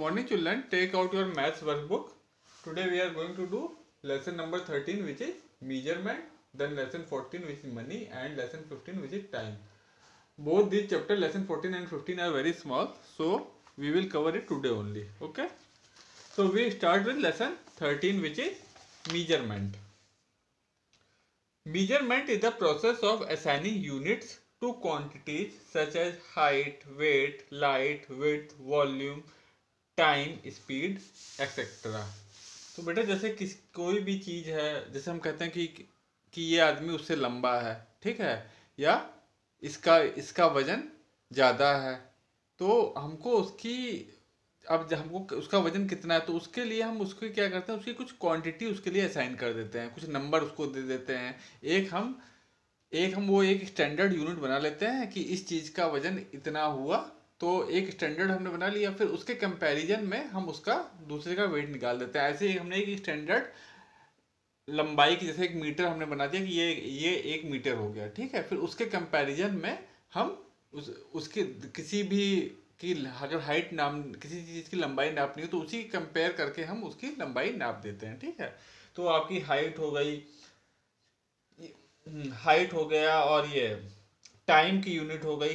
morning children take out your maths workbook. Today we are going to do lesson number 13 which is measurement then lesson 14 which is money and lesson 15 which is time. Both these chapter lesson 14 and 15 are very small so we will cover it today only okay? So we start with lesson 13 which is measurement. Measurement is the process of assigning units to quantities such as height weight light width volume time speed etcetera तो बेटा जैसे किस, कोई भी चीज़ है, जैसे हम कहते हैं कि कि ये आदमी उससे लंबा है, ठीक है? या इसका इसका वज़न ज़्यादा है तो हमको उसकी, अब हमको उसका वज़न कितना है तो उसके लिए हम उसको क्या करते हैं, उसकी कुछ क्वांटिटी उसके लिए असाइन कर देते हैं, कुछ नंबर उसको दे देते हैं। एक हम एक हम वो एक स्टैंडर्ड यूनिट बना लेते हैं कि इस चीज़ का वज़न इतना हुआ तो एक स्टैंडर्ड हमने बना लिया, फिर उसके कंपैरिजन में हम उसका दूसरे का वेट निकाल देते हैं। ऐसे ही हमने एक स्टैंडर्ड लंबाई की, जैसे एक मीटर हमने बना दिया कि ये ये एक मीटर हो गया, ठीक है? फिर उसके कंपैरिजन में हम उस, उसके किसी भी की अगर हाइट नाम, किसी चीज़ की लंबाई नापनी हो तो उसी कंपेयर करके हम उसकी लंबाई नाप देते हैं, ठीक है? तो आपकी हाइट हो गई हाइट हो गया और ये टाइम की यूनिट हो गई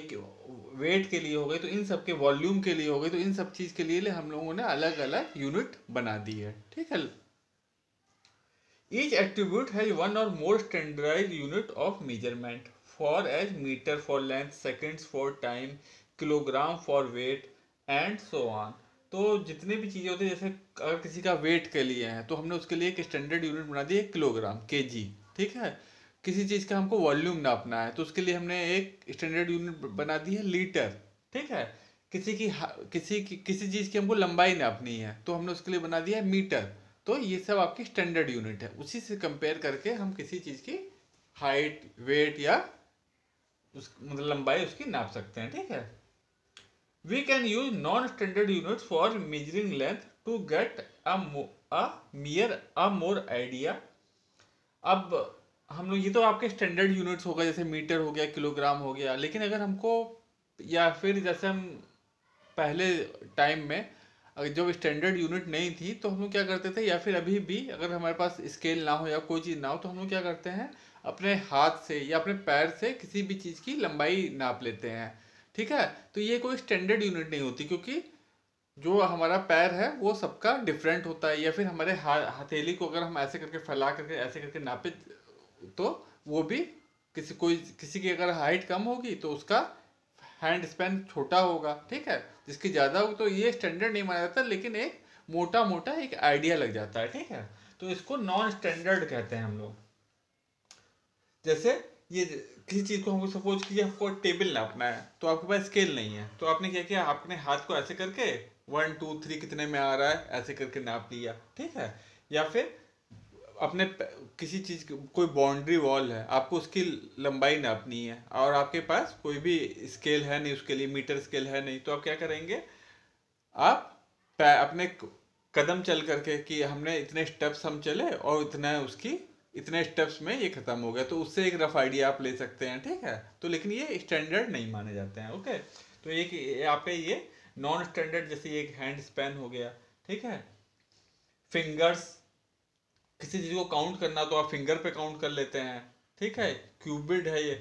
वेट के लिए हो गई तो इन सब के वॉल्यूम के लिए हो गई तो इन सब चीज़ के लिए हम लोगों ने अलग अलग यूनिट बना दी है। ठीक है? ईच एट्रीब्यूट हैज़ वन और more standardised unit of measurement for as metre for length seconds for time kilogram for weight and so on तो जितने भी चीज़ें होती है, जैसे अगर किसी का वेट के लिए है तो हमने उसके लिए एक स्टैंडर्ड यूनिट बना दी है किलोग्राम के ठीक है? किसी चीज़ का हमको वॉल्यूम नापना है तो उसके लिए हमने एक स्टैंडर्ड यूनिट बना दी है लीटर, ठीक है? किसी की किसी की, किसी चीज़ की हमको लंबाई नापनी है तो हमने उसके लिए बना दिया है मीटर तो ये सब आपकी स्टैंडर्ड यूनिट है। उसी से कंपेयर करके हम किसी चीज़ की हाइट, वेट या उस मतलब लंबाई उसकी नाप सकते हैं, ठीक है? We can use non standard unit for measuring length to get a mere a more idea अब हम लोग, ये तो आपके स्टैंडर्ड यूनिट्स होगा जैसे मीटर हो गया किलोग्राम हो गया, लेकिन अगर हमको, या फिर जैसे हम पहले टाइम में, अगर जब स्टैंडर्ड यूनिट नहीं थी तो हम लोग क्या करते थे, या फिर अभी भी अगर हमारे पास स्केल ना हो या कोई चीज़ ना हो तो हम लोग क्या करते हैं, अपने हाथ से या अपने पैर से किसी भी चीज़ की लंबाई नाप लेते हैं। ठीक है? तो ये कोई स्टैंडर्ड यूनिट नहीं होती, क्योंकि जो हमारा पैर है, वो सबका डिफरेंट होता है, या फिर हमारे हथेली को अगर हम ऐसे करके फैला करके, ऐसे करके नापे तो वो भी किसी, कोई, किसी की अगर हाइट कम होगी तो उसका हैंड स्पैन छोटा होगा, ठीक है? जिसकी ज़्यादा होगी तो ये स्टैंडर्ड नहीं माना जाता, लेकिन एक मोटा मोटा एक आइडिया लग जाता है, ठीक है? तो इसको नॉन स्टैंडर्ड कहते हैं हम लोग। जैसे ये किसी चीज़ को हमको सपोज़ कीजिए आपको टेबल नापना है तो आपके पास स्केल नहीं है तो आपने क्या किया? आपने हाथ को ऐसे करके वन टू थ्री कितने में आ रहा है, ऐसे करके नाप लिया, ठीक है? या फिर अपने किसी चीज़ कोई बाउंड्री वॉल है, आपको उसकी लंबाई नापनी है, और आपके पास कोई भी स्केल है नहीं, उसके लिए मीटर स्केल है नहीं तो आप क्या करेंगे? आप अपने कदम चल करके कि हमने इतने स्टेप्स हम चले, और इतना उसकी इतने स्टेप्स में ये ख़त्म हो गया। तो उससे एक रफ आइडिया आप ले सकते हैं, ठीक है? तो लेकिन ये स्टैंडर्ड नहीं माने जाते हैं ओके तो एक आपके ये नॉन स्टैंडर्ड जैसे एक हैंड स्पैन हो गया, ठीक है? फिंगर्स किसी चीज़ को काउंट करना तो आप फिंगर पे काउंट कर लेते हैं। ठीक है? क्यूबिड है ये।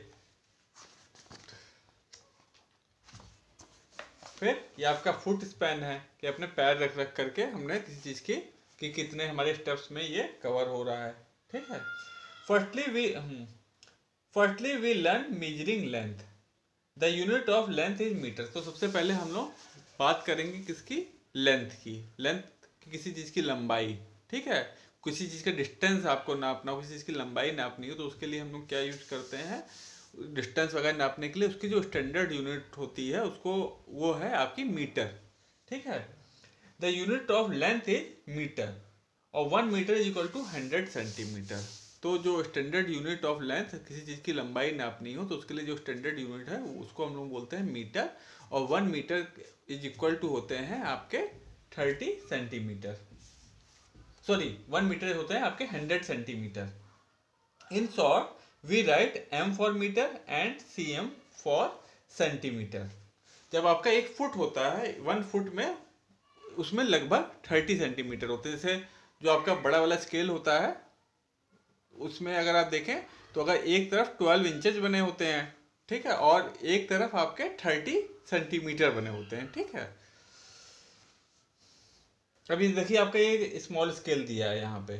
फिर ये आपका फुट स्पैन है कि अपने पैर रख रख करके हमने किसी चीज़ की कि कितने हमारे स्टेप्स में ये कवर हो रहा है। ठीक है? Firstly we firstly we learn measuring length the unit of length is metre तो सबसे पहले हम लोग बात करेंगे किसकी? लेंथ की। लेंथ किसी चीज़ की लंबाई। ठीक है? किसी चीज़ का डिस्टेंस आपको नापना हो किसी चीज़ की लंबाई नापनी हो तो उसके लिए हम लोग क्या यूज़ करते हैं? डिस्टेंस वगैरह नापने के लिए उसकी जो स्टैंडर्ड यूनिट होती है, उसको वो है आपकी मीटर ठीक है? The unit of length is metre और one metre is equal to hundred centimetre तो जो स्टैंडर्ड यूनिट ऑफ़ लेंथ किसी चीज़ की लंबाई नापनी हो तो उसके लिए जो स्टैंडर्ड यूनिट है, उसको हम लोग बोलते हैं मीटर और one metre is equal to होते हैं आपके thirty centimetre sorry one metre होते हैं आपके hundred centimetre in short we write M for metre and C M for centimetre जब आपका एक फुट होता है वन फुट में, उसमें लगभग थर्टी सेंटीमीटर होते हैं। जैसे जो आपका बड़ा वाला स्केल होता है, उसमें अगर आप देखें तो अगर एक तरफ़ ट्वेल्व इंचेस बने होते हैं, ठीक है, और एक तरफ़ आपके थर्टी सेंटीमीटर बने होते हैं, ठीक है। अभी देखिए आपका ये स्मॉल स्केल दिया है यहाँ पे।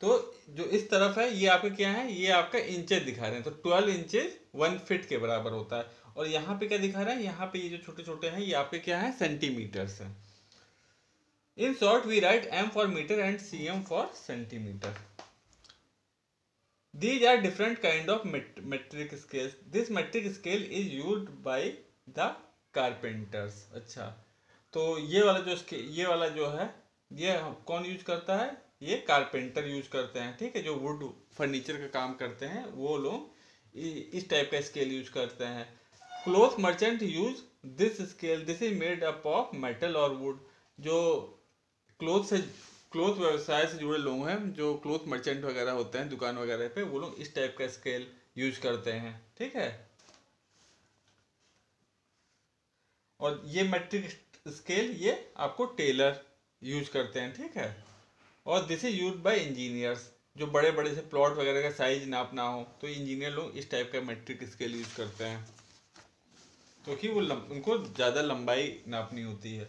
तो जो इस तरफ़ है, ये आपका क्या है? ये आपका इंचेस दिखा रहे हैं। तो ट्वेल्व इंचेस वन फिट के बराबर होता है। और यहाँ पे क्या दिखा रहा है? यहाँ पे ये जो छोटे छोटे हैं, ये आपके क्या है? सेंटीमीटर्स हैं। In short we write M for metre and C M for centimetre are different kind of met, metric scales. This metric scale is used by the carpenters. अच्छा। तो ये वाला जो इसके, ये वाला जो है, ये कौन यूज़ करता है? ये कारपेंटर यूज़ करते हैं, ठीक है? जो वुड फर्नीचर का काम करते हैं, वो लोग इस टाइप का स्केल यूज़ करते हैं। Cloth merchant use this scale this is made up of metal और वुड जो क्लोथ से क्लोथ व्यवसाय से जुड़े लोग हैं, जो क्लोथ मर्चेंट वगैरह होते हैं, दुकान वगैरह पे, वो लोग इस टाइप का स्केल यूज़ करते हैं, ठीक है? और ये मेट्रिक स्केल ये आपको टेलर यूज़ करते हैं ठीक है? और this is use by engineers जो बड़े बड़े से प्लॉट वगैरह का साइज़ नापना हो तो इंजीनियर लोग इस टाइप का मेट्रिक स्केल यूज़ करते हैं। क्योंकि तो वो लम, उनको ज़्यादा लंबाई नापनी होती है।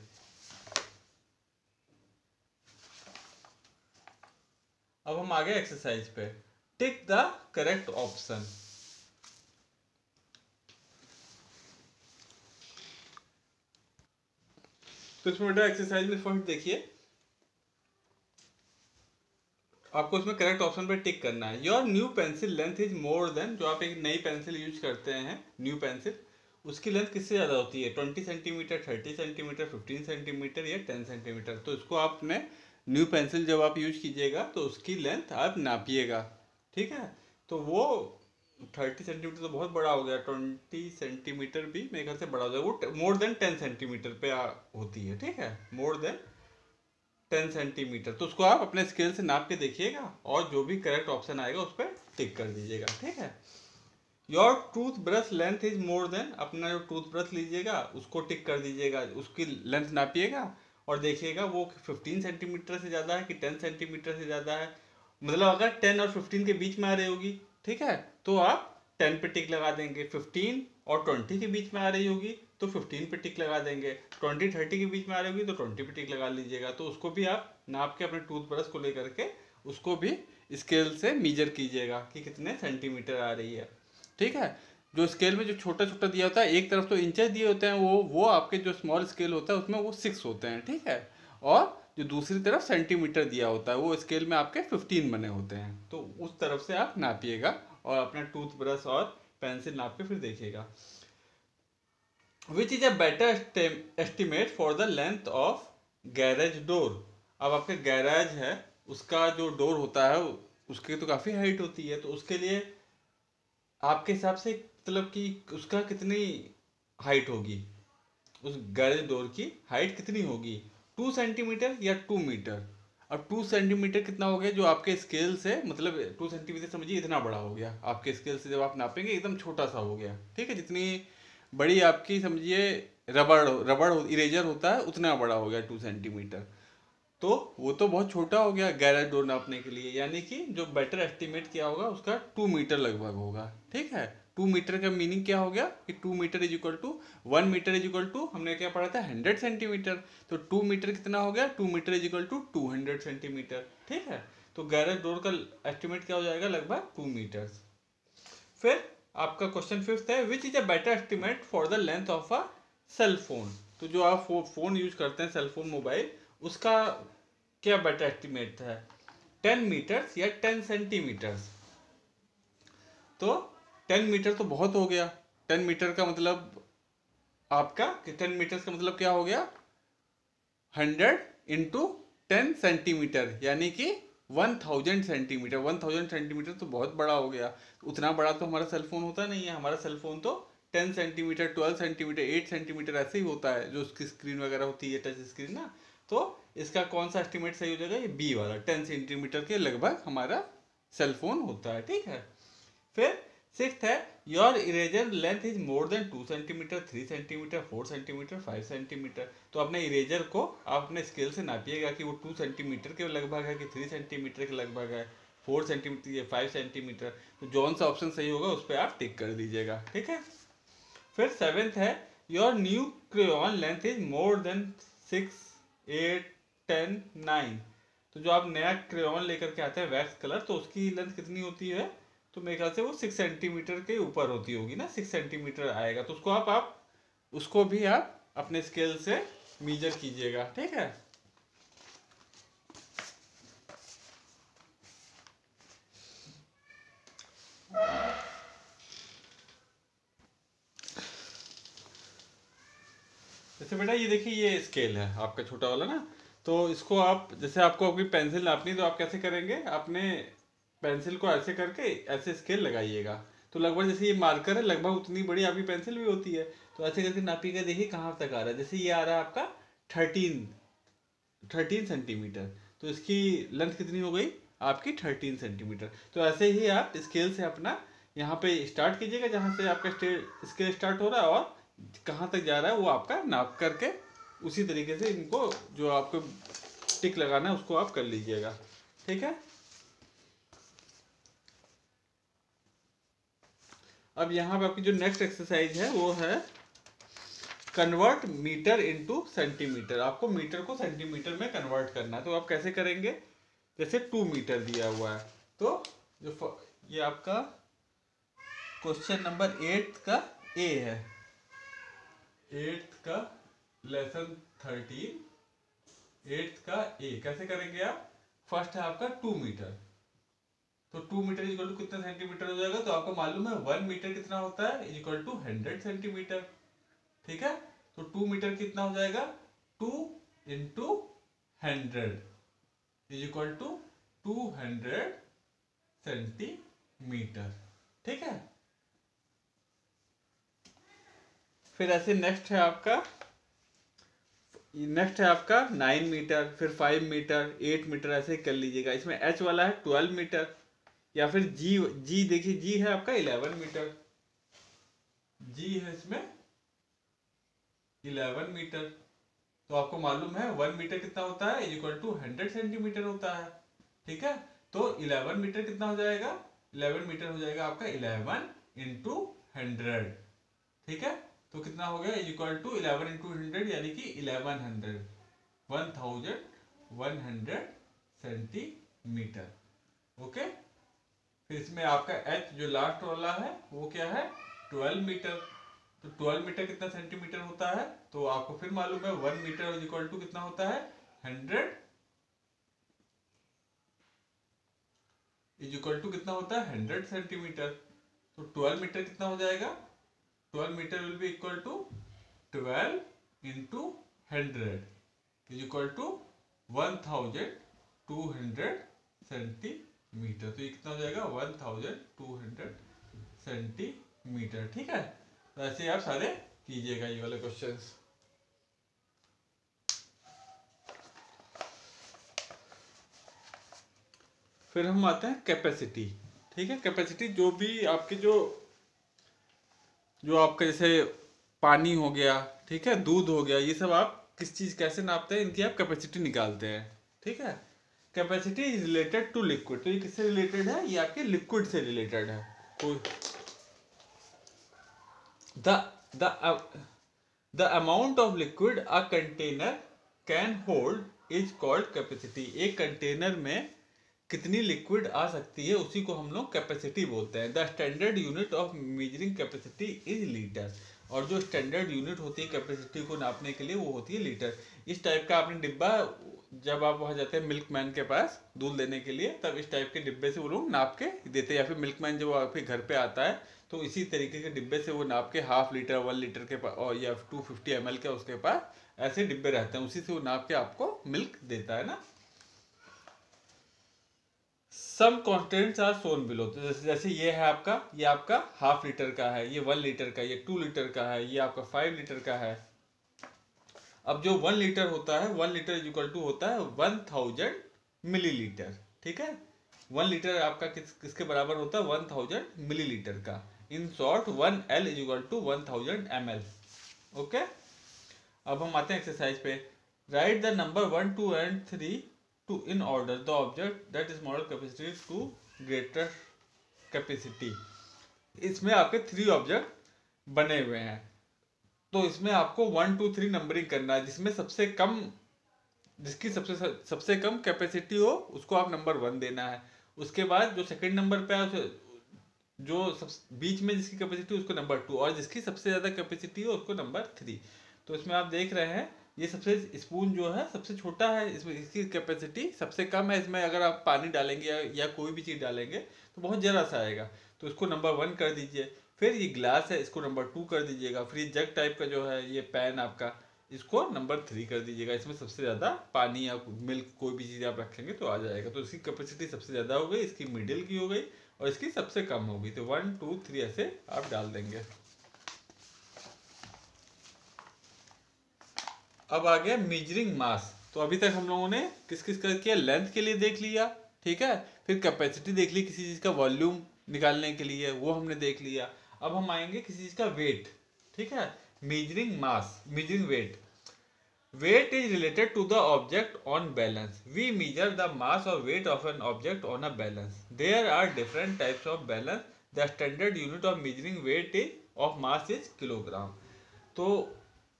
अब हम आगे एक्सरसाइज पे। टिक द करेक्ट ऑप्शन तो इसमें एक्सरसाइज में फ़र्स्ट देखिए। आपको उसमें करेक्ट ऑप्शन पे टिक करना है। Your new pencil length is more than जो आप एक नई पेंसिल यूज़ करते हैं न्यू पेंसिल उसकी लेंथ किससे ज़्यादा होती है? Twenty centimetre thirty centimetre fifteen centimetre या टेन सेंटीमीटर तो इसको आपने न्यू पेंसिल जब आप यूज़ कीजिएगा तो उसकी लेंथ आप नापिएगा। ठीक है? तो वो थर्टी सेंटीमीटर तो बहुत बड़ा हो गया, ट्वेंटी सेंटीमीटर भी मेरे घर से बड़ा हो जाएगा वो मोर देन टेन सेंटीमीटर पे होती है, ठीक है? More than ten centimetre. तो उसको आप अपने स्केल से नाप के देखिएगा और जो भी करेक्ट ऑप्शन आएगा उस पर टिक कर दीजिएगा, ठीक है? Your toothbrush length is more than अपना जो टूथ ब्रश लीजिएगा, उसको टिक कर दीजिएगा, उसकी लेंथ नापिएगा और देखिएगा वो फिफ्टीन सेंटीमीटर से ज़्यादा है कि टेन सेंटीमीटर से ज़्यादा है। मतलब अगर टेन और फिफ्टीन के बीच में आ रही होगी, ठीक है? तो आप टेन पे टिक लगा देंगे फिफ्टीन और ट्वेंटी के बीच में आ रही होगी तो फिफ्टीन पे टिक लगा देंगे। ट्वेंटी, थर्टी के बीच में आ रही होगी तो ट्वेंटी पे टिक लगा लीजिएगा। तो उसको भी आप नाप के अपने टूथ ब्रश को लेकर के उसको भी स्केल से मीजर कीजिएगा कि कितने सेंटीमीटर आ रही है। ठीक है? जो स्केल में जो छोटा छोटा दिया होता है, एक तरफ़ तो इंचेस दिए होते हैं, वो वो आपके जो स्मॉल स्केल होता है, उसमें वो सिक्स होते हैं। ठीक है? और जो दूसरी तरफ़ सेंटीमीटर दिया होता है, वो स्केल में आपके फिफ्टीन बने होते हैं। तो उस तरफ़ से आप नापिएगा। और अपना टूथब्रश और पेंसिल नाप के फिर देखिएगा। Which is a better estimate for the length of garage door अब आपके गैरेज है, उसका जो डोर होता है, उसकी तो काफ़ी हाइट होती है तो उसके लिए आपके हिसाब से मतलब कि उसका कितनी हाइट होगी? उस गैरेज डोर की हाइट कितनी होगी? टू सेंटीमीटर या टू मीटर अब टू सेंटीमीटर कितना हो गया जो आपके स्केल से मतलब टू सेंटीमीटर समझिए इतना बड़ा हो गया। आपके स्केल से जब आप नापेंगे, एकदम छोटा सा हो गया। ठीक है, जितनी बड़ी आपकी समझिए रबड़ रबड़ इरेजर होता है, उतना बड़ा हो गया टू सेंटीमीटर तो वो तो बहुत छोटा हो गया गैरेज डोर नापने के लिए। यानी कि जो बेटर एस्टिमेट किया होगा, उसका टू मीटर लगभग होगा। ठीक है? टू मीटर का मीनिंग क्या हो गया कि two metre is equal to one metre is equal to, हमने क्या पढ़ा था? Hundred centimetre. तो टू मीटर कितना हो गया? Two metre is equal to two hundred centimetre. ठीक है? तो गैरेज डोर का एस्टिमेट क्या हो जाएगा? लगभग टू मीटर फिर आपका क्वेश्चन फिफ्थ है which is a better estimate for the length of a cell phone तो जो आप फ़ोन यूज़ करते हैं सेल फ़ोन मोबाइल उसका क्या बेटर एस्टिमेट है? टेन मीटर्स या टेन सेंटीमीटर्स तो टेन मीटर तो बहुत हो गया। टेन मीटर का मतलब आपका टेन मीटर का मतलब क्या हो गया? हंड्रेड इंटू टेन सेंटीमीटर यानी कि one thousand centimetre one thousand centimetre तो बहुत बड़ा हो गया। उतना बड़ा तो हमारा सेलफोन होता नहीं है। हमारा सेलफोन तो ten centimetre twelve centimetre eight centimetre ऐसे ही होता है, जो उसकी स्क्रीन वगैरह होती है टच स्क्रीन ना। तो इसका कौन सा एस्टिमेट सही हो जाएगा? ये बी वाला। टेन सेंटीमीटर के लगभग हमारा सेलफोन होता है, ठीक है? फिर सिक्स है your eraser length is more than two centimetre three centimetre four centimetre five centimetre तो अपने इरेजर को आप अपने स्केल से नापिएगा कि वो टू सेंटीमीटर के लगभग है कि थ्री सेंटीमीटर के लगभग है फोर सेंटीमीटर या फाइव सेंटीमीटर तो जौन सा ऑप्शन सही होगा उस पर आप टिक कर दीजिएगा, ठीक है? फिर सेवेंथ है your new crane length is more than six eight ten nine तो जो आप नया क्रेन लेकर के आते हैं वैक्स कलर तो उसकी लेंथ कितनी होती है? तो मेरे ख्याल से वो सिक्स सेंटीमीटर के ऊपर होती होगी ना सिक्स सेंटीमीटर आएगा। तो उसको आप आप, उसको भी आप अपने स्केल से मीजर कीजिएगा, ठीक है? जैसे बेटा ये देखिए, ये स्केल है आपका छोटा वाला ना। तो इसको आप, जैसे आपको अभी पेंसिल नापनी तो आप कैसे करेंगे? अपने पेंसिल को ऐसे करके ऐसे स्केल लगाइएगा। तो लगभग जैसे ये मार्कर है, लगभग उतनी बड़ी आपकी पेंसिल भी होती है। तो ऐसे करके नापिएगा देखिए कहाँ तक आ रहा है। जैसे ये आ रहा है आपका थर्टीन थर्टीन सेंटीमीटर तो इसकी लेंथ कितनी हो गई? आपकी थर्टीन सेंटीमीटर तो ऐसे ही आप स्केल से अपना यहाँ पे स्टार्ट कीजिएगा, जहाँ से आपका स्केल स्टार्ट हो रहा है और कहाँ तक जा रहा है वो आपका नाप करके उसी तरीके से इनको जो आपको टिक लगाना है उसको आप कर लीजिएगा। ठीक है? अब यहाँ पे आपकी जो नेक्स्ट एक्सरसाइज है, वो है कन्वर्ट मीटर इनटू सेंटीमीटर आपको मीटर को सेंटीमीटर में कन्वर्ट करना है तो आप कैसे करेंगे? जैसे टू मीटर दिया हुआ है तो जो ये आपका क्वेश्चन नंबर एट का ए है। एट्थ का लेसन थर्टीन एट्थ का ए कैसे करेंगे आप? फ़र्स्ट है आपका टू मीटर तो टू मीटर इज़ टू कितना सेंटीमीटर हो जाएगा? तो आपको मालूम है वन मीटर कितना होता है? Is equal to hundred centimetre ठीक है? तो टू मीटर कितना हो जाएगा? Two into hundred is equal to two hundred centimetre ठीक है? फिर ऐसे नेक्स्ट है आपका नेक्स्ट है आपका नाइन मीटर फिर फाइव मीटर एट मीटर ऐसे कर लीजिएगा। इसमें एच वाला है ट्वेल्व मीटर या फिर जी जी देखिए जी है आपका इलेवन मीटर जी है इसमें इलेवन मीटर तो आपको मालूम है वन मीटर कितना होता है? इक्वल टू हंड्रेड सेंटीमीटर होता है. ठीक है? तो इलेवन मीटर कितना हो जाएगा? इलेवन मीटर हो जाएगा आपका इलेवन इंटू हंड्रेड ठीक है? तो कितना हो गया? Equal to eleven into hundred यानी कि eleven hundred one thousand one hundred centimetre okay फिर इसमें आपका एच जो लास्ट वाला है, वो क्या है? ट्वेल्व मीटर तो ट्वेल्व मीटर कितना सेंटीमीटर होता है? तो आपको फिर मालूम है one metre is equal to कितना होता है? हंड्रेड इज़ इक्वल टू कितना होता है? हंड्रेड सेंटीमीटर तो ट्वेल्व मीटर कितना हो जाएगा? Twelve metre 12 meter will be equal to 12 into 100 is equal to 1200 centimetre तो कितना हो जाएगा 1200 सेंटीमीटर ठीक है? तो ऐसे आप सारे कीजिएगा ये वाले क्वेश्चन फिर हम आते हैं कैपेसिटी ठीक है? कैपेसिटी जो भी आपके जो जो आपका जैसे पानी हो गया, ठीक है? दूध हो गया, ये सब आप किस चीज़, कैसे नापते हैं, इनकी आप कैपेसिटी निकालते हैं, ठीक है? Capacity is related to liquid तो ये किससे रिलेटेड है? ये आपके लिक्विड से रिलेटेड है। The the the amount of liquid a container can hold is called capacity एक कंटेनर में कितनी लिक्विड आ सकती है, उसी को हम लोग कैपेसिटी बोलते हैं। The standard unit of measuring capacity is litre और जो स्टैंडर्ड यूनिट होती है कैपेसिटी को नापने के लिए, वो होती है लीटर इस टाइप का आपने डिब्बा जब आप वहाँ जाते हैं मिल्क मैन के पास दूध लेने के लिए, तब इस टाइप के डिब्बे से वो लोग नाप के देते हैं। या फिर मिल्क मैन जब आपके घर पे आता है तो इसी तरीके के डिब्बे से वो नाप के हाफ़ लीटर वन लीटर के पास और या टू फिफ्टी एम के उसके पास ऐसे डिब्बे रहते हैं। उसी से वो नाप के आपको मिल्क देता है ना। Some constants are soon below तो जैसे जैसे ये है आपका, ये आपका हाफ़ लीटर का है, ये वन लीटर का ये टू लीटर का है, ये आपका फाइव लीटर का है। अब जो वन लीटर होता है वन लीटर इक्वल टू होता है वन थाउज़ेंड मिलीलीटर ठीक है? वन लीटर आपका किस, किसके बराबर होता है? वन थाउज़ेंड मिलीलीटर का। In short one L is equal to one thousand M L okay अब हम आते हैं एक्सरसाइज पे। Right the number one two and three two in order the object that is model capacity to greater capacity इसमें आपके three object बने हुए हैं। तो इसमें आपको वन टू थ्री नंबरिंग करना है जिसमें सबसे कम जिसकी सबसे सबसे कम कैपेसिटी हो उसको आप नंबर वन देना है। उसके बाद जो सेकंड नंबर पे है जो सब बीच में जिसकी कैपेसिटी उसको नंबर टू और जिसकी सबसे ज़्यादा कैपेसिटी हो उसको नंबर थ्री तो इसमें आप देख रहे हैं ये सबसे स्पून जो है सबसे छोटा है इसमें इसकी कैपेसिटी सबसे कम है इसमें अगर आप पानी डालेंगे या, या कोई भी चीज़ डालेंगे तो बहुत ज़रा सा आएगा। तो इसको नंबर वन कर दीजिए। फिर ये ग्लास है, इसको नंबर टू कर दीजिएगा। फिर ये जग टाइप का जो है, ये पैन आपका, इसको नंबर थ्री कर दीजिएगा। इसमें सबसे ज़्यादा पानी या मिल्क कोई भी चीज़ आप रखेंगे तो आ जाएगा। तो इसकी कैपेसिटी सबसे ज़्यादा हो गई, इसकी मिडिल की हो गई और इसकी सबसे कम हो गई। तो वन टू थ्री ऐसे आप डाल देंगे। अब आ गया मेजरिंग मास तो अभी तक हम लोगों ने किस किस का किया लेंथ के लिए देख लिया, ठीक है? फिर कैपेसिटी देख ली किसी चीज़ का वॉल्यूम निकालने के लिए, वो हमने देख लिया। अब हम आएँगे किसी चीज़ का वेट ठीक है? Measuring mass measuring weight weight is related to the object on balance we measure the mass और weight of an object on a balance there are different types of balance the standard unit of measuring weight is of mass is kilogram तो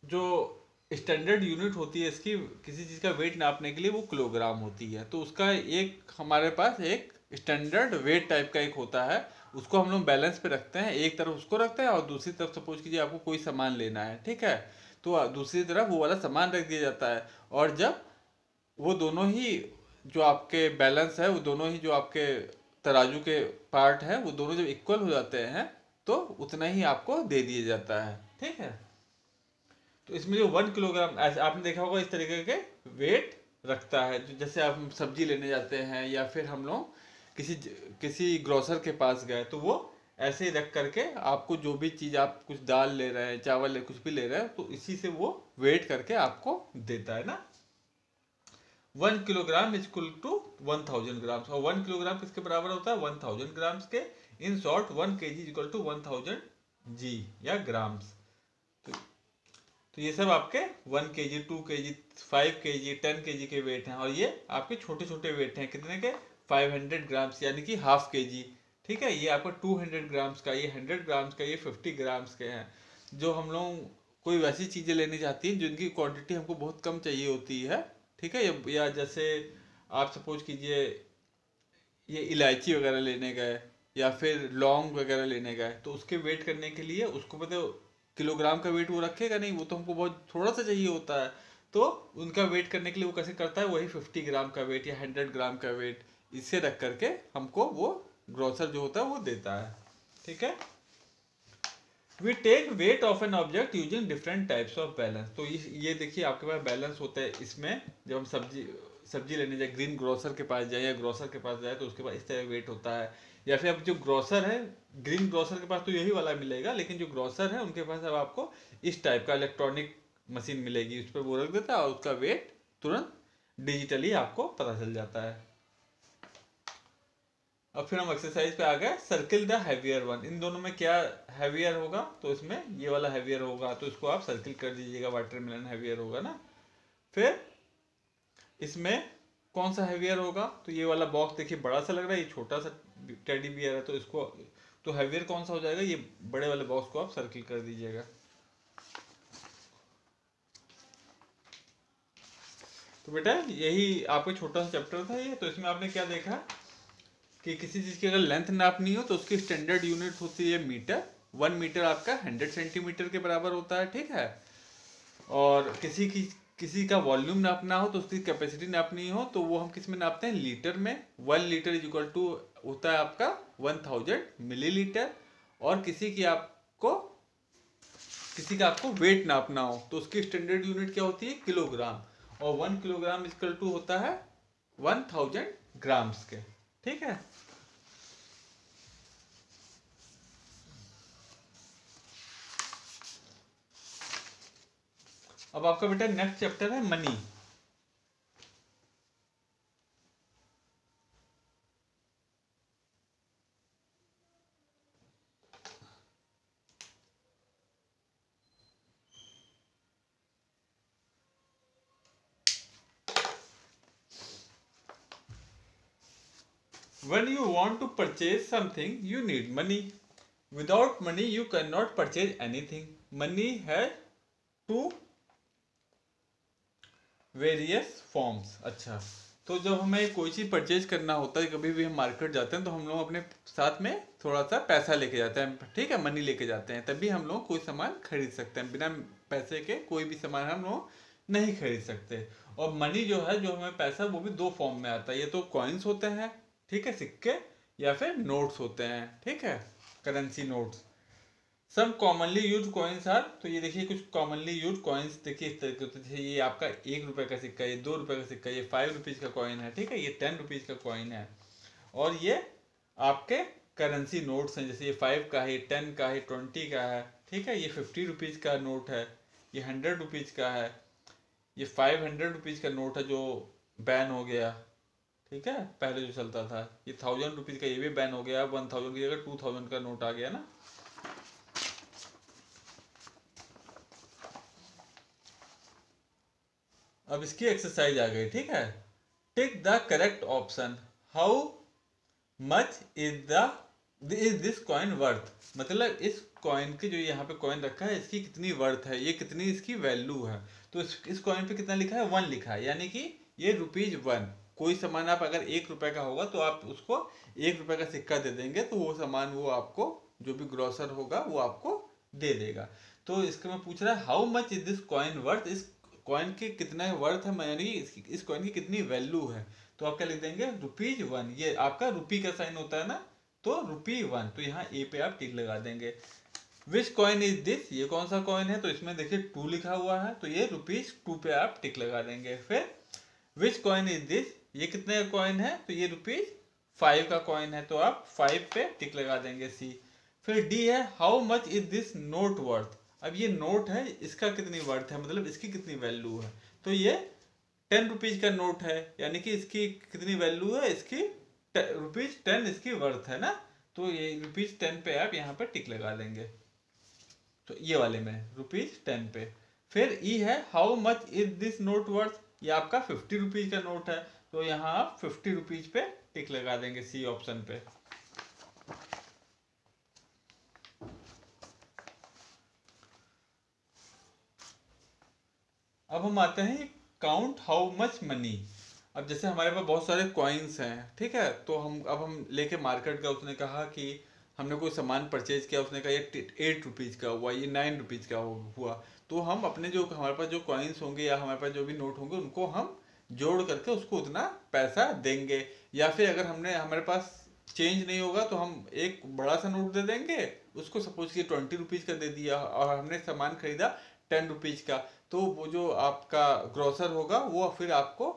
जो standard unit होती है इसकी, किसी चीज़ का wait नापने के लिए वो किलोग्राम होती है। तो उसका एक, हमारे पास एक स्टैंडर्ड वेट टाइप का एक होता है। उसको हम लोग बैलेंस पे रखते हैं। एक तरफ़ उसको रखते हैं और दूसरी तरफ़ सपोज़ कीजिए आपको कोई सामान लेना है, ठीक है? तो दूसरी तरफ़ वो वाला सामान रख दिया जाता है। और जब वो दोनों ही जो आपके बैलेंस है, वो दोनों ही जो आपके तराजू के पार्ट है, वो दोनों जब इक्वल हो जाते हैं तो उतना ही आपको दे दिया जाता है, ठीक है? तो इसमें जो वन किलोग्राम ऐसे आपने देखा होगा इस तरीके के वेट रखता है। जैसे आप सब्ज़ी लेने जाते हैं या फिर हम लोग किसी किसी ग्रोसर के पास गए तो वो ऐसे ही रख करके आपको जो भी चीज़ आप कुछ दाल ले रहे हैं चावल ले कुछ भी ले रहे हैं तो इसी से वो वेट करके आपको देता है ना। One kilogram is equal to one thousand gram और वन किलोग्राम किसके बराबर होता है? वन थाउज़ेंड ग्राम्स के। In short one K G equal to one thousand G या ग्राम्स तो, तो ये सब आपके वन के जी टू के जी फाइव के जी टेन के जी के वेट हैं। और ये आपके छोटे छोटे वेट हैं। कितने के? 500 ग्राम्स यानी कि हाफ़ के जी ठीक है, ये आपका 200 ग्राम्स का, ये 100 ग्राम्स का, ये 50 ग्राम्स के हैं। जो हम लोग कोई वैसी चीज़ें लेनी चाहती हैं, जिनकी क्वांटिटी हमको बहुत कम चाहिए होती है, ठीक है, या जैसे आप सपोज़ कीजिए, ये इलायची वगैरह लेने गए, या फिर लौंग वगैरह लेने गए तो उसके वेट करने के लिए उसको पता किलोग्राम का वेट वो रखेगा नहीं, वो तो हमको बहुत थोड़ा सा चाहिए होता है। तो उनका वेट करने के लिए वो कैसे करता है, वही फिफ्टी ग्राम का वेट या हंड्रेड ग्राम का वेट इसे रख करके हमको वो ग्रोसर जो होता है वो देता है। ठीक है? We take weight of an object using different types of balance तो ये देखिए आपके पास बैलेंस होता है इसमें, जब हम सब्ज़ी सब्ज़ी लेने जाए ग्रीन ग्रोसर के पास जाए या ग्रोसर के पास जाए तो उसके पास इस तरह वेट होता है। या फिर अब जो ग्रोसर है ग्रीन ग्रोसर के पास तो यही वाला मिलेगा, लेकिन जो ग्रोसर है, उनके पास अब आपको इस टाइप का इलेक्ट्रॉनिक मशीन मिलेगी। उस पर वो रख देता है और उसका वेट तुरंत डिजिटली आपको पता चल जाता है। अब फिर हम एक्सरसाइज पे आ गए सर्किल द हैवियर वन इन दोनों में क्या हैवियर होगा? तो इसमें ये वाला हैवियर होगा तो इसको आप सर्किल कर दीजिएगा वाटरमेलन हैवियर होगा ना? फिर इसमें कौन सा हैवियर होगा? तो ये वाला बॉक्स देखिए, बड़ा सा लग रहा है, ये छोटा सा टेडी बियर है तो इसको तो हैवियर कौन सा हो जाएगा? ये बड़े वाले बॉक्स को आप सर्किल कर दीजिएगा। तो बेटा, यही आपका छोटा सा चैप्टर था ये तो इसमें आपने क्या देखा? कि किसी चीज़ की अगर लेंथ नापनी हो तो उसकी स्टैंडर्ड यूनिट होती है मीटर वन मीटर आपका हंड्रेड सेंटीमीटर के बराबर होता है, ठीक है? और किसी की, किसी का वॉल्यूम नापना हो तो उसकी कैपेसिटी नापनी हो तो वो हम किसमें नापते हैं? लीटर में. One litre is equal to होता है आपका वन थाउज़ेंड मिलीलीटर और किसी की आपको, किसी का आपको वेट नापना हो तो उसकी स्टैंडर्ड यूनिट क्या होती है? किलोग्राम और वन किलोग्राम इक्वल टू होता है वन थाउज़ेंड ग्राम्स के. ठीक है? अब आपका बेटा नेक्स्ट चैप्टर है money when you want to purchase something, you need money. Without money, you cannot purchase anything. Money has two various forms. अच्छा। तो जब हमें कोई चीज़ परचेज करना होता है, कभी भी हम मार्केट जाते हैं तो हम लोग अपने साथ में थोड़ा सा पैसा लेके जाते हैं। ठीक है? मनी लेके जाते हैं। तभी हम लोग कोई सामान खरीद सकते हैं। बिना पैसे के कोई भी सामान हम लोग नहीं खरीद सकते। और मनी जो है, जो हमें पैसा, वो भी दो फॉर्म में आता है। ये तो कॉइन्स होते हैं ठीक है, सिक्के या फिर नोट्स होते हैं, ठीक है? Currency notes some commonly use coins are तो ये देखिए कुछ कॉमनली यूज़ कॉइन्स देखिए इस तरीके से ये आपका एक रुपए का सिक्का, ये दो रुपए का सिक्का, ये फाइव रुपीज़ का कॉइन है, ठीक है? ये टेन रुपीज़ का कॉइन है। और ये आपके करेंसी नोट्स हैं, जैसे ये फाइव का है टेन का है ट्वेंटी का है, ठीक है? ये फिफ्टी रुपीज़ का नोट है, ये हंड्रेड रुपीज़ का है, ये फाइव हंड्रेड रुपीज़ का नोट है जो बैन हो गया। ठीक है? पहले जो चलता था। ये थाउज़ेंड रुपीज़ का ये भी बैन हो गया। वन थाउज़ेंड की जगह टू थाउज़ेंड का नोट आ गया ना। अब इसकी एक्सरसाइज आ गई, ठीक है? Tick the correct option how much is the is this coin worth मतलब इस कॉइन के जो यहाँ पे कॉइन रखा है, इसकी कितनी वर्थ है? ये कितनी इसकी वैल्यू है? तो इस कॉइन पे कितना लिखा है? वन लिखा है। यानी कि ये रुपीज़ वन कोई सामान आप अगर एक रुपए का होगा तो आप उसको एक रुपए का सिक्का दे देंगे तो वो सामान वो आपको, जो भी ग्रोसर होगा, वो आपको दे देगा। तो इसका मैं पूछ रहा है how much is this coin worth इस कॉइन के कितना वर्थ है? यानी इस कॉइन की कितनी वैल्यू है? तो आप क्या लिख देंगे? रुपीज़ वन ये आपका रुपी का साइन होता है ना? तो रुपी वन तो यहाँ ए पे आप टिक लगा देंगे। विच कॉइन इज़ दिस ये कौन सा कॉइन है? तो इसमें देखिए टू लिखा हुआ है तो ये रुपीज़ टू पे आप टिक लगा देंगे। फिर विच कॉइन इज़ दिस ये कितने का कॉइन है? तो ये रुपीज़ फाइव का कॉइन है तो आप फाइव पे टिक लगा देंगे सी फिर डी है how much is this note worth अब ये नोट है, इसका कितनी वर्थ है? मतलब इसकी कितनी वैल्यू है? तो ये टेन रुपीज़ का नोट है, यानी कि इसकी कितनी वैल्यू है? इसकी रुपीज़ टेन इसकी वर्थ है ना? तो ये रुपीज़ टेन पे आप यहाँ पे टिक लगा देंगे। तो ये वाले में रुपीज़ टेन पे। फिर ई e है how much is this note worth ये आपका फिफ्टी रुपीज़ का नोट है। तो यहाँ आप फिफ्टी रुपीज़ पे टिक लगा देंगे सी ऑप्शन पे। अब हम आते हैं काउंट हाउ मच मनी अब जैसे हमारे पास बहुत सारे कॉइन्स हैं, ठीक है? तो हम, अब हम लेके मार्केट का उसने कहा कि हमने कोई सामान परचेज किया, उसने कहा ये एट रुपीज़ का हुआ, ये नाइन रुपीज़ का हुआ। तो हम अपने जो, हमारे पास जो कॉइन्स होंगे या हमारे पास जो भी नोट होंगे, उनको हम जोड़ करके उसको उतना पैसा देंगे। या फिर अगर हमने, हमारे पास चेंज नहीं होगा तो हम एक बड़ा सा नोट दे देंगे, उसको सपोज़ कि ट्वेंटी रुपीज़ का दे दिया और हमने सामान खरीदा टेन रुपीज़ का तो वो जो आपका ग्रोसर होगा, वो फिर आपको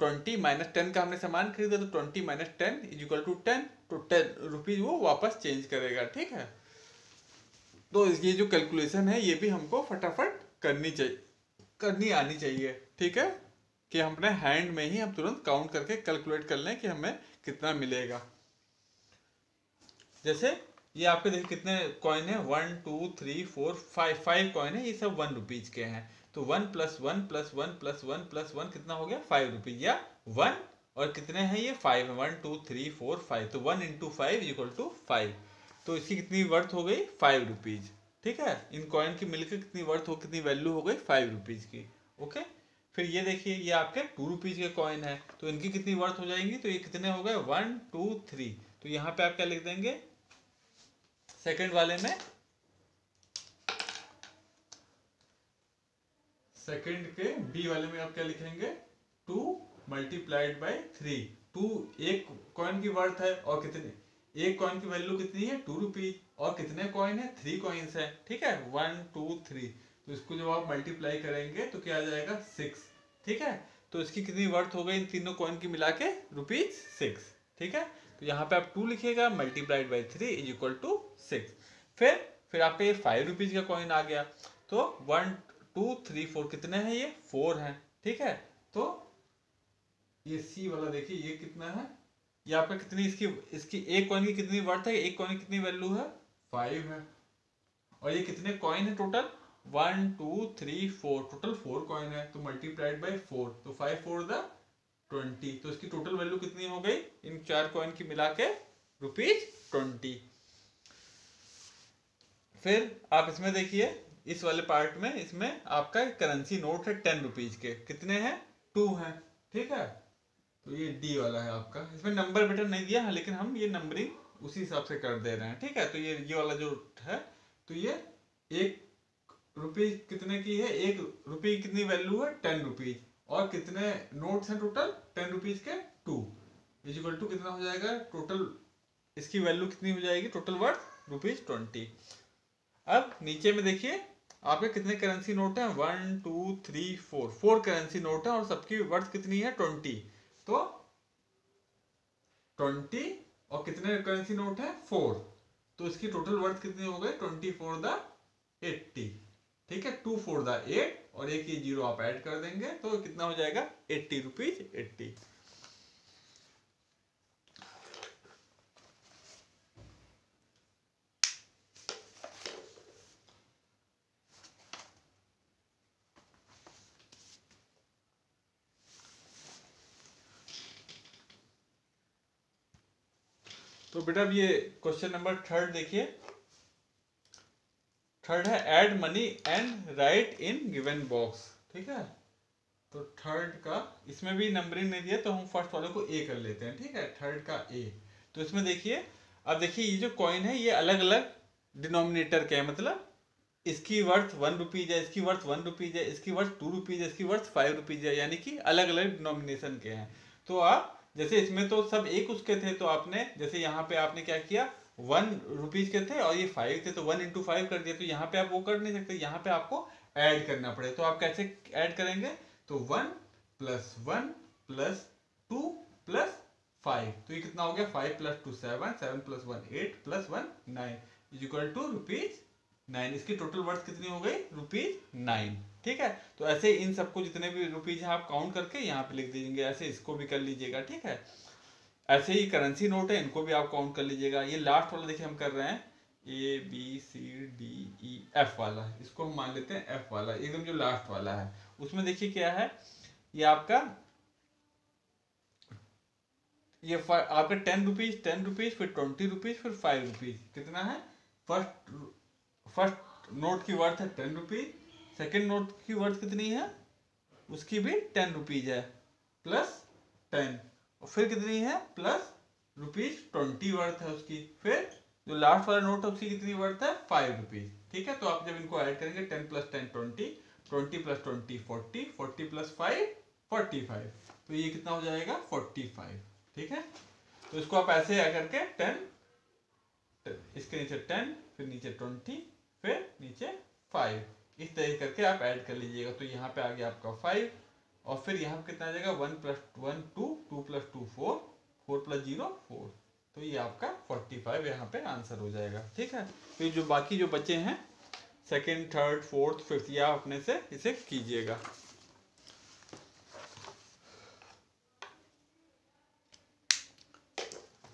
ट्वेंटी माइनस टेन का हमने सामान खरीदा तो twenty minus ten is equal to ten तो टेन रुपीज़ वो वापस चेंज करेगा, ठीक है? तो ये जो कैलकुलेशन है, ये भी हमको फटाफट करनी चाहिए, करनी आनी चाहिए, ठीक है? कि हम अपने हैंड में ही हम तुरंत काउंट करके कैलकुलेट कर लें कि हमें कितना मिलेगा। जैसे ये आपके देखिए कितने कॉइन है? One two three four five five coin है। ये सब वन रुपीज़ के हैं। तो one plus one plus one plus one plus one कितना हो गया? फाइव रुपीज़ या वन और कितने हैं ये? Five one two three four five तो one into five equal to five तो इसकी कितनी वर्थ हो गई? फाइव रुपीज़ ठीक है? इन कॉइन की मिलकर कितनी वर्थ हो, कितनी वैल्यू हो गई? फाइव रुपीज़ की। ओके फिर ये देखिए, ये आपके टू रुपीज़ के कॉइन है। तो इनकी कितनी वर्थ हो जाएँगी? तो ये कितने हो गए? वन टू थ्री तो यहाँ पे आप क्या लिख देंगे? सेकंड वाले में सेकंड के बी वाले में आप क्या लिखेंगे? Two multiplied by three two एक कॉइन की वर्थ है और कितने? एक कॉइन की वैल्यू कितनी है? टू रुपीज़ और कितने कॉइन है? थ्री कॉइन्स है। ठीक है? वन टू थ्री तो इसको जब आप मल्टीप्लाई करेंगे तो क्या आ जाएगा? सिक्स ठीक है? तो इसकी कितनी वर्थ हो गई इन तीनों कॉइन की मिला के? रुपीज़ सिक्स ठीक है? तो यहाँ पे आप टू लिखिएगा multiplied by three is equal to six फिर फिर आपका ये फाइव रुपीज़ का कॉइन आ गया। तो वन टू थ्री फोर कितने हैं ये? फोर हैं। ठीक है? तो ये सी वाला देखिए, ये कितना है? ये आपका कितनी इसकी इसकी एक कॉइन की कितनी वर्थ है? एक कॉइन की कितनी वैल्यू है? फाइव है। और ये कितने कॉइन है total one two three four total four coin है. तो मल्टीप्लाइड बाई फोर तो फाइव फोर द ट्वेंटी तो इसकी टोटल वैल्यू कितनी हो गई? इन चार कॉइन की मिला के रुपीज़ ट्वेंटी फिर आप इसमें देखिए, इस वाले पार्ट में इसमें आपका करेंसी नोट है टेन रुपीज़ के. कितने हैं? टू हैं. ठीक है? तो ये डी वाला है आपका. इसमें नंबर बेटर नहीं दिया, है, लेकिन हम ये नंबरिंग उसी हिसाब से कर दे रहे हैं. ठीक है? तो ये ये वाला जो है तो ये एक रुपीज़ कितने की है? एक रुपये की कितनी वैल्यू है? टेन रुपीज़ और कितने नोट्स हैं टोटल टेन रुपीज़ के टू इजिकल टू कितना हो जाएगा? टोटल इसकी वैल्यू कितनी हो जाएगी? टोटल वर्थ रुपीज़ ट्वेंटी अब नीचे में देखिए, आपके कितने करेंसी नोट हैं? One two three four four currency note है और सबकी वर्थ कितनी है? ट्वेंटी तो ट्वेंटी और कितने करेंसी नोट है? फोर तो इसकी टोटल वर्थ कितनी हो गई? ट्वेंटी फोर द एट्टी ठीक है टू फोर द एट और एक ये ज़ीरो आप ऐड कर देंगे तो कितना हो जाएगा? एट्टी रुपीज़ एट्टी तो बेटा अब ये क्वेश्चन नंबर थर्ड देखिए। थर्ड है add money and write in given box ठीक है? तो थर्ड का, इसमें भी नंबरिंग नहीं दिया तो हम फ़र्स्ट वाले को ए कर लेते हैं, ठीक है? थर्ड का ए तो इसमें देखिए, अब देखिए, ये जो कॉइन है, ये अलग अलग डिनोमिनेटर के है मतलब इसकी वर्थ वन रुपीज़ है, इसकी वर्थ वन रुपीज़ है, इसकी वर्थ टू रुपीज़ है, इसकी वर्थ फाइव रुपीज़ है, यानी कि अलग अलग डिनोमिनेशन के हैं। तो आप, जैसे इसमें तो सब एक उसके थे तो आपने, जैसे यहाँ पे आपने क्या किया? वन रुपीज़ के थे और ये फाइव थे तो वन इंटू फाइव कर दिया। तो यहाँ पे आप वो कर नहीं सकते, यहाँ पे आपको ऐड करना पड़े तो आप कैसे ऐड करेंगे? तो one plus one plus two plus five तो ये कितना हो गया? Five plus two seven seven plus one eight plus one nine is equal to rupees nine इसकी टोटल वर्थ कितनी हो गई? रुपीज़ नाइन ठीक है? तो ऐसे इन सबको जितने भी रुपीज़ है, आप काउंट करके यहाँ पे लिख दीजिएँगे। ऐसे इसको भी कर लीजिएगा। ठीक है? ऐसे ही करेंसी नोट है, इनको भी आप काउंट कर लीजिएगा। ये लास्ट वाला देखिए हम कर रहे हैं। A B C D E F वाला इसको हम मान लेते हैं एफ़ वाला, एकदम जो लास्ट वाला है। उसमें देखिए क्या है? ये आपका ये आपका टेन रुपीज़ टेन रुपीज़ फिर ट्वेंटी रुपीज़ फिर फाइव रुपीज़ कितना है? फ़र्स्ट फ़र्स्ट नोट की वर्थ है टेन रुपीज़ सेकेंड नोट की वर्थ कितनी है? उसकी भी टेन रुपीज़ है। प्लस टेन और फिर कितनी है? प्लस रुपीज़ ट्वेंटी वर्थ है उसकी। फिर जो लास्ट वाला नोट है, उसकी कितनी वर्थ है? फाइव रुपीज़ ठीक है? तो आप जब इनको ऐड करेंगे ten plus ten twenty twenty plus twenty forty forty plus five forty five तो ये कितना हो जाएगा? फोर्टी फाइव ठीक है? तो इसको आप ऐसे आ करके टेन इसके नीचे टेन फिर नीचे ट्वेंटी फिर नीचे फाइव इस तरीके करके आप ऐड कर लीजिएगा। तो यहाँ पे आ गया आपका फाइव और फिर यहाँ कितना आ जाएगा? One plus one two two plus two four four plus zero, four. तो ये आपका फोर्टी फाइव यहाँ पे आंसर हो जाएगा। ठीक है? फिर जो बाकी जो बचे हैं, सेकेंड, थर्ड, फोर्थ, फिफ्थ, या अपने से इसे कीजिएगा।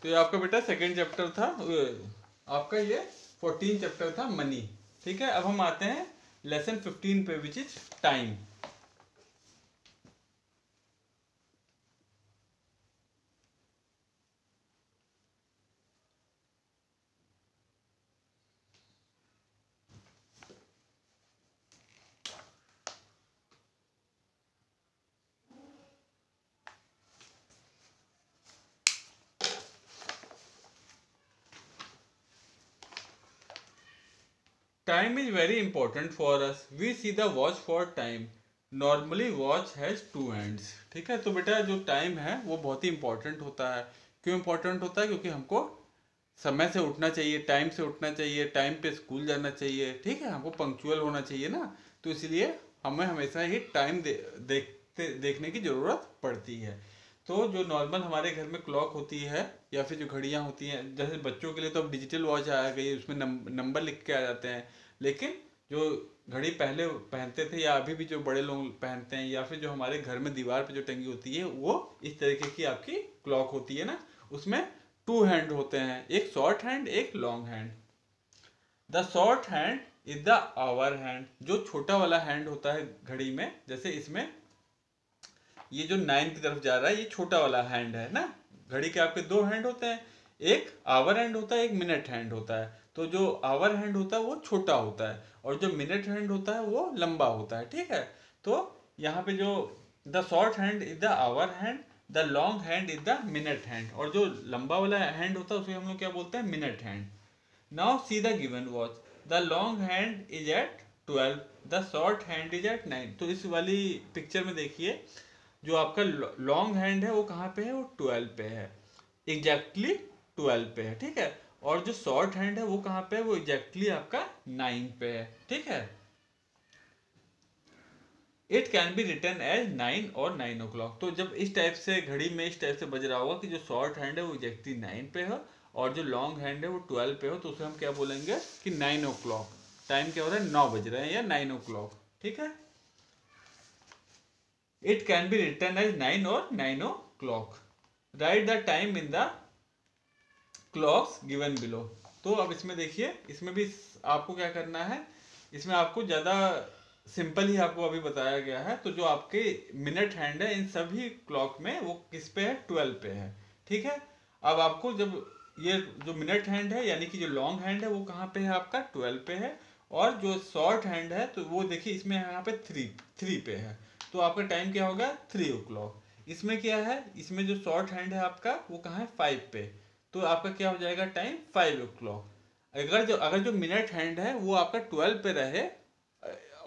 तो ये आपका बेटा सेकेंड चैप्टर था आपका ये फोर्टीन चैप्टर था मनी। ठीक है? अब हम आते हैं लेसन फिफ्टीन पे which is time Time is very important for us. We see the watch for time. Normally watch has two hands. ठीक है? तो बेटा जो टाइम है वो बहुत ही इंपॉर्टेंट होता है। क्यों इंपॉर्टेंट होता है? क्योंकि हमको समय से उठना चाहिए टाइम से उठना चाहिए टाइम पे स्कूल जाना चाहिए। ठीक है? हमको पंक्चुअल होना चाहिए ना? तो इसलिए हमें हमेशा ही टाइम दे, देखते देखने की ज़रूरत पड़ती है। तो जो नॉर्मल हमारे घर में क्लॉक होती है या फिर जो घड़ियाँ होती हैं जैसे बच्चों के लिए तो अब डिजिटल वॉच आ गई उसमें नंबर लिख के आ जाते हैं। लेकिन जो घड़ी पहले पहनते थे या अभी भी जो बड़े लोग पहनते हैं या फिर जो हमारे घर में दीवार पे जो टंगी होती है, वो इस तरीके की आपकी क्लॉक होती है ना। उसमें टू हैंड होते हैं, एक शॉर्ट हैंड एक long hand the short hand is the hour hand जो छोटा वाला हैंड होता है घड़ी में, जैसे इसमें ये जो नाइन की तरफ़ जा रहा है, ये छोटा वाला हैंड है ना। घड़ी के आपके दो हैंड होते हैं, एक आवर हैंड होता है, एक मिनट हैंड होता है। तो जो आवर हैंड होता है वो छोटा होता है और जो मिनट हैंड होता है वो लंबा होता है, ठीक है? तो यहाँ पे जो the short hand is the hour hand the long hand is the minute hand और जो लंबा वाला हैंड होता है उसे हम लोग क्या बोलते हैं? Minute hand now see the given watch the long hand is at twelve the short hand is at nine तो इस वाली पिक्चर में देखिए, जो आपका लॉन्ग हैंड है वो कहाँ पे है? वो ट्वेल्व पे है. एग्जैक्टली exactly ट्वेल्व पे है, ठीक है? और जो शॉर्ट हैंड है, वो कहाँ पे है? वो एग्जैक्टली आपका नाइन पे है। ठीक है? It can be written as nine और नाइन ओ क्लॉक तो जब इस टाइप से, घड़ी में इस टाइप से बज रहा होगा कि जो शॉर्ट हैंड है, वो एग्जैक्टली नाइन पे हो और जो लॉन्ग हैंड है, वो ट्वेल्व पे हो तो उसे हम क्या बोलेंगे कि नाइन ओ क्लॉक टाइम क्या हो रहा है? नौ बज रहे हैं या नाइन ओ क्लॉक ठीक है? It can be written as nine और nine o'clock right the time in the clocks given below तो अब इसमें देखिए, इसमें भी आपको क्या करना है? इसमें आपको ज़्यादा सिंपल ही आपको अभी बताया गया है। तो जो आपके मिनट हैंड है, इन सभी क्लॉक में वो किस पे है? ट्वेल्व पे है। ठीक है? अब आपको जब ये जो मिनट हैंड है, यानी कि जो लॉन्ग हैंड है, वो कहाँ पे है आपका? ट्वेल्व पे है। और जो शॉर्ट हैंड है तो वो देखिए, इसमें यहाँ पे थ्री थ्री पे है। तो आपका टाइम क्या होगा? थ्री ओ क्लॉक इसमें क्या है? इसमें जो शॉर्ट हैंड है आपका, वो कहाँ है? फाइव पे। तो आपका क्या हो जाएगा टाइम फाइव ओ क्लॉक अगर जो अगर जो मिनट हैंड है, वो आपका ट्वेल्व पे रहे,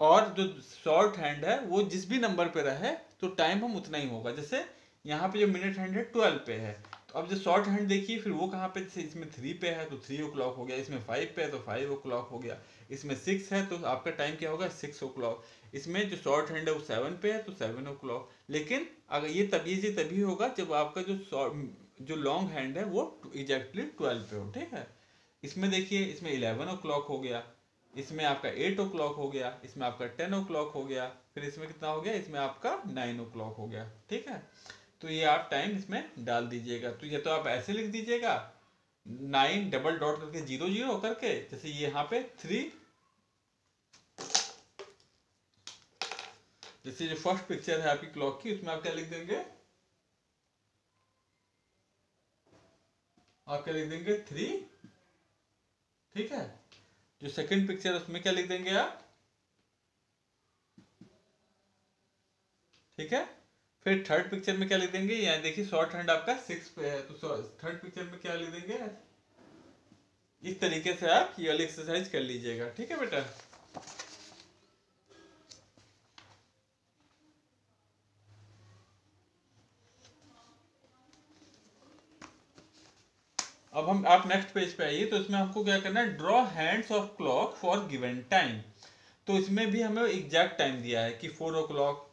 और जो शॉर्ट हैंड है, वो जिस भी नंबर पे रहे तो टाइम हम उतना ही होगा। जैसे यहाँ पे जो मिनट हैंड है ट्वेल्व पे है। तो अब जो शॉर्ट हैंड देखिए, फिर वो कहाँ पे, जैसे इसमें थ्री पे है तो थ्री ओ क्लॉक हो गया। इसमें फाइव पे है तो फाइव ओ क्लॉक हो गया। इसमें सिक्स है तो आपका टाइम क्या होगा? सिक्स ओ क्लॉक इसमें जो शॉर्ट हैंड है, वो सेवन पे है तो सेवन ओ क्लॉक लेकिन अगर ये तभी ये तभी होगा, जब आपका जो जो लॉन्ग हैंड है, वो एग्जैक्टली ट्वेल्व पे हो, ठीक है? इसमें देखिए, इसमें इलेवन ओ क्लॉक हो गया, इसमें आपका एट ओ क्लॉक हो गया, इसमें आपका टेन ओ क्लॉक हो गया, फिर इसमें कितना हो गया, इसमें आपका नाइन ओ क्लॉक हो गया, ठीक है? तो ये आप टाइम इसमें डाल दीजिएगा। तो ये तो आप ऐसे लिख दीजिएगा नाइन डबल डॉट करके ज़ीरो ज़ीरो करके, जैसे ये यहाँ पे थ्री जैसे जो फ़र्स्ट पिक्चर है आपकी क्लॉक की, उसमें आप क्या लिख देंगे? आप क्या लिख देंगे? थ्री ठीक है? जो सेकंड पिक्चर उसमें क्या लिख देंगे आप? ठीक है? फिर थर्ड पिक्चर में क्या लिख देंगे? यहाँ देखिए शॉर्ट हैंड आपका सिक्स पे है तो थर्ड पिक्चर में क्या लिख देंगे? इस तरीके से आप ये वाली एक्सरसाइज कर लीजिएगा। ठीक है बेटा? अब हम, आप नेक्स्ट पेज पे आइए तो इसमें हमको क्या करना है? Draw hands of clock for given time तो इसमें भी हमें एग्जैक्ट टाइम दिया है कि four o'clock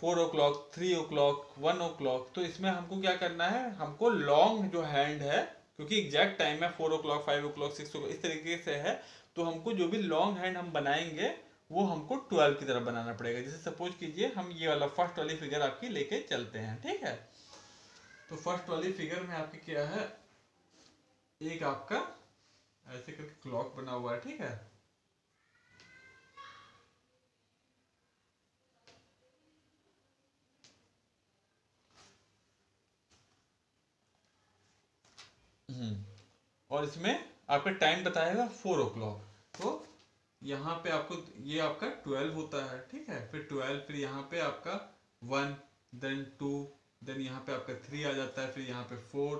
four o'clock three o'clock one o'clock तो इसमें हमको क्या करना है? हमको लॉन्ग जो हैंड है, क्योंकि एग्जैक्ट टाइम है four o'clock five o'clock six o'clock इस तरीके से है तो हमको जो भी लॉन्ग हैंड हम बनाएँगे, वो हमको ट्वेल्व की तरफ़ बनाना पड़ेगा। जैसे सपोज़ कीजिए, हम ये वाला फ़र्स्ट वाली फिगर आपकी लेके चलते हैं, ठीक है? तो फ़र्स्ट वाली फिगर में आपके क्या है? एक आपका ऐसे करके क्लॉक बना हुआ है, ठीक है? हम्म और इसमें आपका टाइम बताएगा फोर ओ क्लॉक तो यहाँ पे आपको, ये आपका ट्वेल्व होता है, ठीक है? फिर ट्वेल्व फिर यहाँ पे आपका वन देन टू देन यहाँ पे आपका थ्री आ जाता है, फिर यहाँ पे फोर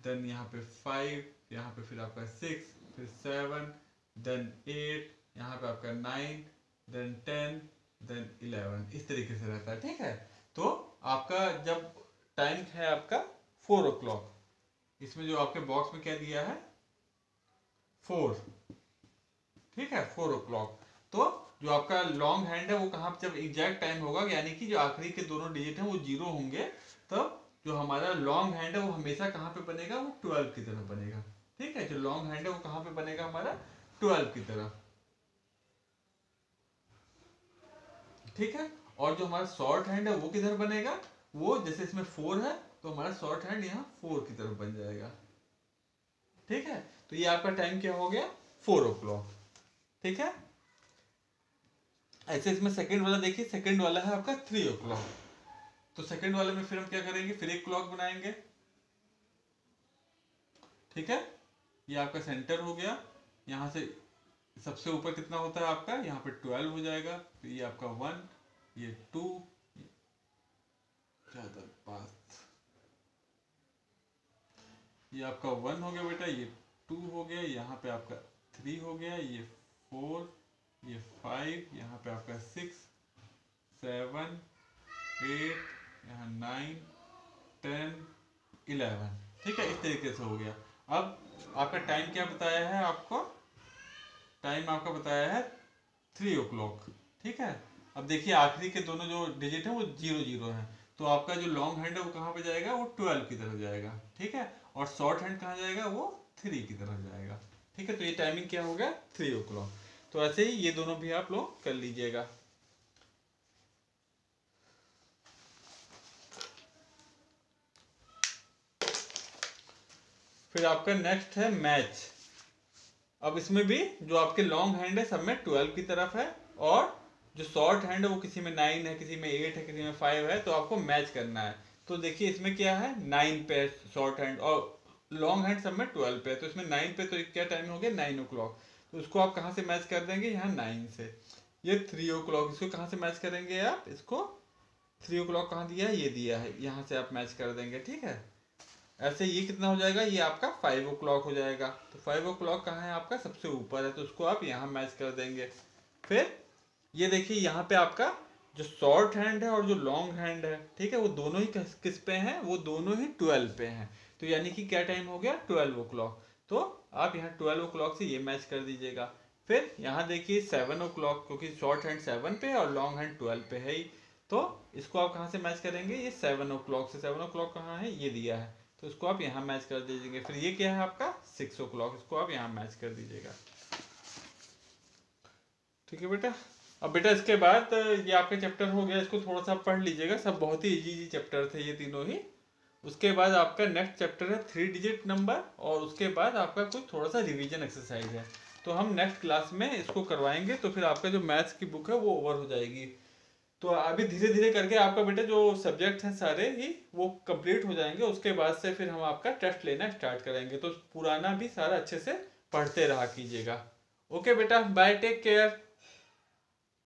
देन यहाँ पे फाइव यहाँ पे फिर आपका सिक्स फिर सेवन देन एट यहाँ पे आपका nine then ten then eleven इस तरीके से रहता है, ठीक है? तो आपका जब टाइम है आपका फोर ओ क्लॉक इसमें जो आपके बॉक्स में क्या दिया है? फोर ठीक है? फोर ओ क्लॉक तो जो आपका लॉन्ग हैंड है, वो कहाँ जब एग्जैक्ट टाइम होगा, यानी कि जो आखिरी के दोनों डिजिट हैं, वो ज़ीरो होंगे तब जो हमारा लॉन्ग हैंड है वो हमेशा कहाँ पे बनेगा? वो ट्वेल्व की तरफ़ बनेगा। ठीक है? जो लॉन्ग हैंड है वो कहाँ पे बनेगा? हमारा ट्वेल्व की तरफ़। ठीक है? और जो हमारा शॉर्ट हैंड है वो किधर बनेगा? वो जैसे इसमें फोर है तो हमारा शॉर्ट हैंड यहाँ फोर की तरफ़ बन जाएगा। ठीक है? तो ये आपका टाइम क्या हो गया? फोर ओ क्लॉक ठीक है? ऐसे इसमें सेकंड वाला देखिए सेकंड वाला है आपका थ्री ओ क्लॉक तो सेकंड वाले में फिर हम क्या करेंगे? फिर एक क्लॉक बनाएँगे। ठीक है? ये आपका सेंटर हो गया। यहाँ से सबसे ऊपर कितना होता है आपका? यहाँ पे ट्वेल्व हो जाएगा। तो ये आपका वन ये टू ये आपका वन हो गया बेटा, ये टू हो गया, यहाँ पे आपका थ्री हो गया, ये फोर ये फाइव यहाँ पे आपका सिक्स सेवन एट यहाँ नाइन टेन इलेवन ठीक है, इस तरीके से हो गया। अब आपका टाइम क्या बताया है आपको? टाइम आपका बताया है थ्री ओ क्लॉक ठीक है? अब देखिए, आखिरी के दोनों जो डिजिट है, वो ज़ीरो ज़ीरो है। तो आपका जो लॉन्ग हैंड है, वो कहाँ पे जाएगा? वो ट्वेल्व की तरफ़ जाएगा। ठीक है? और शॉर्ट हैंड कहाँ जाएगा? वो थ्री की तरफ़ जाएगा। ठीक है? तो ये टाइमिंग क्या हो गया? थ्री ओ क्लॉक तो ऐसे ही ये दोनों भी आप लोग कर लीजिएगा। फिर आपका नेक्स्ट है मैच अब इसमें भी जो आपके लॉन्ग हैंड है, सब में ट्वेल्व की तरफ़ है और जो शॉर्ट हैंड है, वो किसी में नाइन है, किसी में एट है, किसी में फाइव है तो आपको मैच करना है. तो देखिए इसमें क्या है? नाइन पे शॉर्ट हैंड और लॉन्ग हैंड सब में ट्वेल्व पे तो इसमें नाइन पे तो क्या टाइम हो गया? नाइन ओ क्लॉक तो उसको आप कहाँ से मैच कर देंगे? यहाँ नाइन से. ये थ्री ओ क्लॉक इसको कहाँ से मैच करेंगे आप? इसको थ्री ओ क्लॉक कहाँ दिया है? ये दिया है. यहाँ से आप मैच कर देंगे, ठीक है? ऐसे ये कितना हो जाएगा? ये आपका फाइव ओ क्लॉक हो जाएगा। तो फाइव ओ क्लॉक कहाँ है आपका? सबसे ऊपर है तो उसको आप यहाँ मैच कर देंगे। फिर ये देखिए यहाँ पे आपका जो शॉर्ट हैंड है और जो लॉन्ग हैंड है ठीक है वो दोनों ही किस, किस पे हैं? वो दोनों ही ट्वेल्व पे हैं। तो यानी कि क्या टाइम हो गया? ट्वेल्व ओ क्लॉक तो आप यहाँ ट्वेल्व ओ क्लॉक से ये मैच कर दीजिएगा। फिर यहाँ देखिए सेवन ओ क्लॉक क्योंकि शॉर्ट हैंड सेवन पे और लॉन्ग हैंड ट्वेल्व पे है ही। तो इसको आप कहाँ से मैच करेंगे? ये सेवन ओ क्लॉक से। सेवन ओ क्लॉक कहाँ है? ये दिया है। तो इसको आप यहाँ मैच कर दीजिएगा। फिर ये क्या है आपका? सिक्स ओ क्लॉक इसको आप यहाँ मैच कर दीजिएगा। ठीक है बेटा? अब बेटा इसके बाद, ये आपका चैप्टर हो गया। इसको थोड़ा सा पढ़ लीजिएगा। सब बहुत ही इजी इजी चैप्टर थे ये तीनों ही। उसके बाद आपका नेक्स्ट चैप्टर है थ्री डिजिट नंबर और उसके बाद आपका कुछ थोड़ा सा रिवीजन एक्सरसाइज है। तो हम नेक्स्ट क्लास में इसको करवाएँगे। तो फिर आपका जो मैथ्स की बुक है वो ओवर हो जाएगी। तो अभी धीरे धीरे करके आपका बेटा जो सब्जेक्ट हैं सारे ही वो कंप्लीट हो जाएँगे, उसके बाद से फिर हम आपका टेस्ट लेना स्टार्ट करेंगे। तो पुराना भी सारा अच्छे से पढ़ते रहा कीजिएगा। ओके बेटा बाय टेक केयर